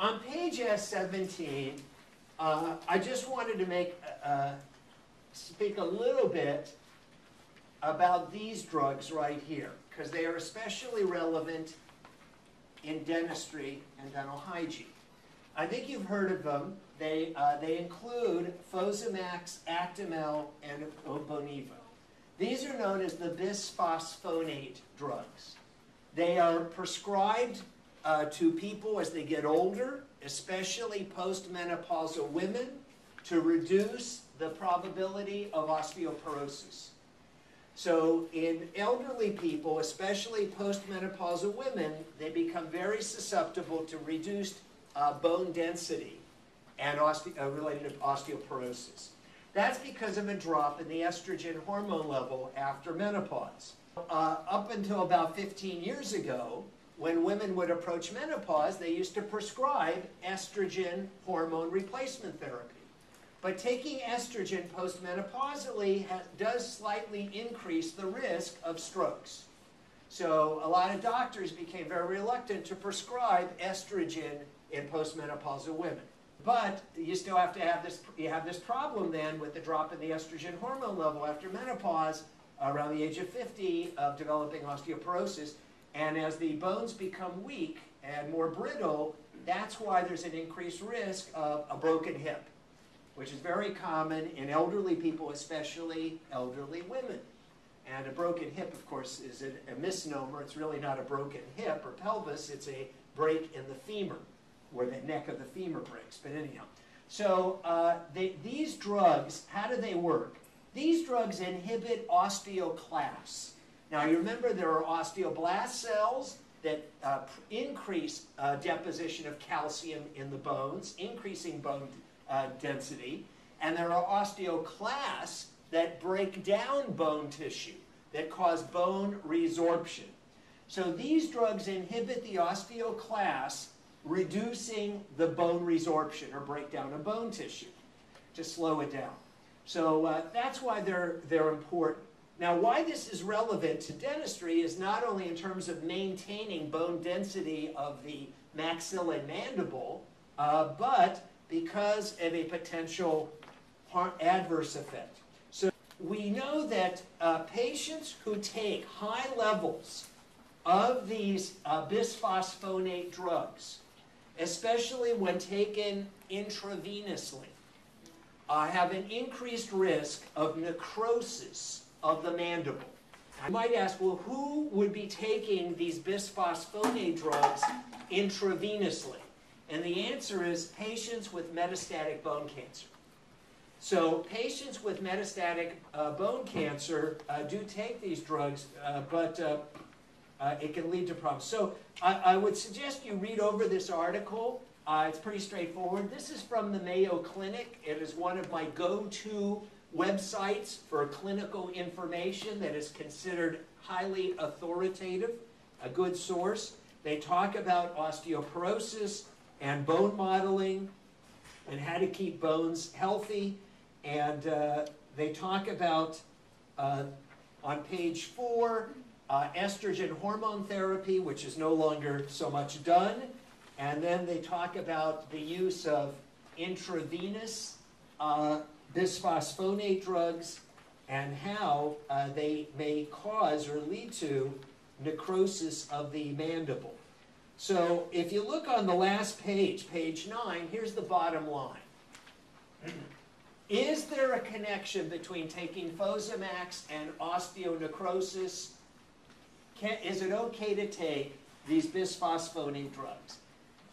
on page S17, uh, I just wanted to make, uh, speak a little bit about these drugs right here, because they are especially relevant in dentistry and dental hygiene. I think you've heard of them. They, uh, they include Fosamax, Actonel, and Boniva. These are known as the bisphosphonate drugs. They are prescribed uh, to people as they get older, especially postmenopausal women, to reduce the probability of osteoporosis. So in elderly people, especially postmenopausal women, they become very susceptible to reduced uh, bone density and osteo uh, related to osteoporosis. That's because of a drop in the estrogen hormone level after menopause. Uh, up until about 15 years ago, when women would approach menopause, they used to prescribe estrogen hormone replacement therapy. But taking estrogen postmenopausally does slightly increase the risk of strokes. So a lot of doctors became very reluctant to prescribe estrogen in postmenopausal women. But you still have to have this, you have this problem then with the drop in the estrogen hormone level after menopause around the age of 50 of developing osteoporosis. And as the bones become weak and more brittle, that's why there's an increased risk of a broken hip, which is very common in elderly people, especially elderly women. And a broken hip, of course, is a, misnomer. It's really not a broken hip or pelvis, it's a break in the femur, where the neck of the femur breaks. But anyhow, so uh, they, these drugs, how do they work? These drugs inhibit osteoclasts. Now you remember there are osteoblast cells that uh, increase uh, deposition of calcium in the bones, increasing bone uh, density, and there are osteoclasts that break down bone tissue, that cause bone resorption. So these drugs inhibit the osteoclasts, reducing the bone resorption or breakdown of bone tissue to slow it down. So uh, that's why they're, they're important. Now, why this is relevant to dentistry is not only in terms of maintaining bone density of the maxilla and mandible, uh, but because of a potential adverse effect. So we know that uh, patients who take high levels of these uh, bisphosphonate drugs, especially when taken intravenously, uh, have an increased risk of necrosis of the mandible. You might ask, well, who would be taking these bisphosphonate drugs intravenously? And the answer is patients with metastatic bone cancer. So patients with metastatic uh, bone cancer uh, do take these drugs, uh, but uh, uh, it can lead to problems. So I, I would suggest you read over this article uh, it's pretty straightforward. This is from the Mayo Clinic. It is one of my go-to websites for clinical information that is considered highly authoritative, a good source. They talk about osteoporosis and bone modeling and how to keep bones healthy. And uh, they talk about, uh, on page four, uh, estrogen hormone therapy, which is no longer so much done. And then they talk about the use of intravenous uh, bisphosphonate drugs and how uh, they may cause or lead to necrosis of the mandible. So if you look on the last page, page 9, here's the bottom line. Is there a connection between taking Fosamax and osteonecrosis? Can, is it okay to take these bisphosphonate drugs?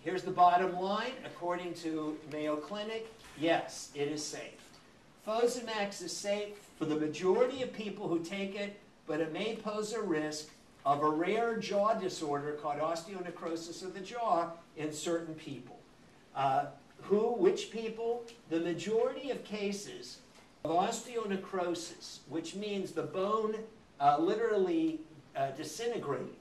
Here's the bottom line. According to Mayo Clinic, yes, it is safe. Fosamax is safe for the majority of people who take it, but it may pose a risk of a rare jaw disorder called osteonecrosis of the jaw in certain people. Uh, who, which people? The majority of cases of osteonecrosis, which means the bone uh, literally uh, disintegrating,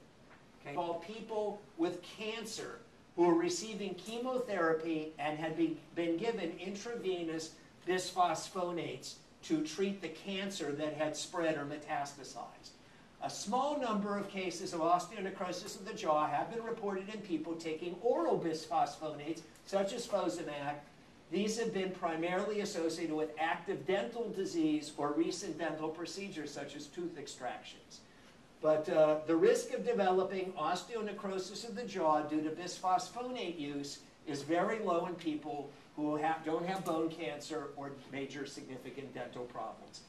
okay, called people with cancer who are receiving chemotherapy and had be, been given intravenous bisphosphonates to treat the cancer that had spread or metastasized. A small number of cases of osteonecrosis of the jaw have been reported in people taking oral bisphosphonates, such as Fosamax. These have been primarily associated with active dental disease or recent dental procedures, such as tooth extractions. But uh, the risk of developing osteonecrosis of the jaw due to bisphosphonate use is very low in people who have, don't have bone cancer or major significant dental problems.